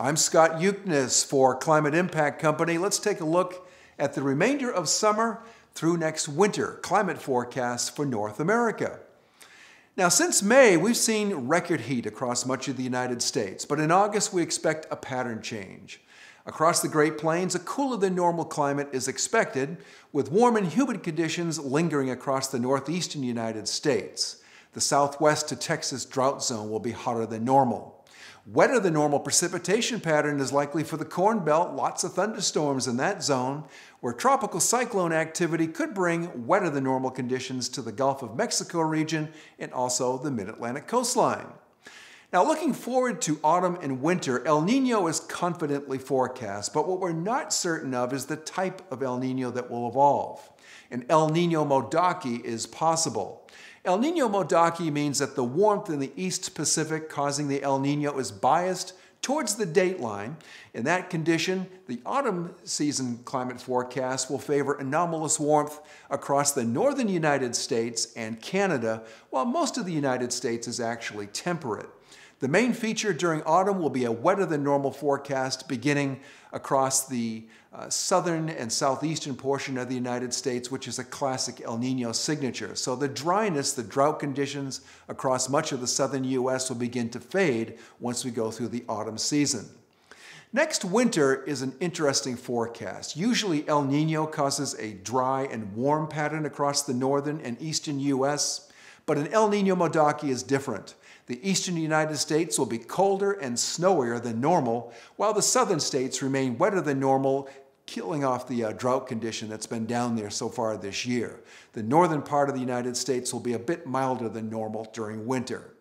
I'm Scott Yuknis for Climate Impact Company. Let's take a look at the remainder of summer through next winter climate forecasts for North America. Now, since May, we've seen record heat across much of the United States, but in August we expect a pattern change. Across the Great Plains, a cooler than normal climate is expected, with warm and humid conditions lingering across the northeastern United States. The southwest to Texas drought zone will be hotter than normal. Wetter than normal precipitation pattern is likely for the Corn Belt, lots of thunderstorms in that zone, where tropical cyclone activity could bring wetter than normal conditions to the Gulf of Mexico region and also the mid-Atlantic coastline. Now, looking forward to autumn and winter, El Nino is confidently forecast, but what we're not certain of is the type of El Nino that will evolve. An El Nino Modoki is possible. El Nino Modoki means that the warmth in the East Pacific causing the El Nino is biased towards the dateline. In that condition, the autumn season climate forecast will favor anomalous warmth across the northern United States and Canada, while most of the United States is actually temperate. The main feature during autumn will be a wetter than normal forecast beginning across the uh, southern and southeastern portion of the United States, which is a classic El Nino signature. So the dryness, the drought conditions across much of the southern U.S. will begin to fade once we go through the autumn season. Next winter is an interesting forecast. Usually El Nino causes a dry and warm pattern across the northern and eastern U.S., but an El Nino Modoki is different. The eastern United States will be colder and snowier than normal, while the southern states remain wetter than normal, killing off the uh, drought condition that's been down there so far this year. The northern part of the United States will be a bit milder than normal during winter.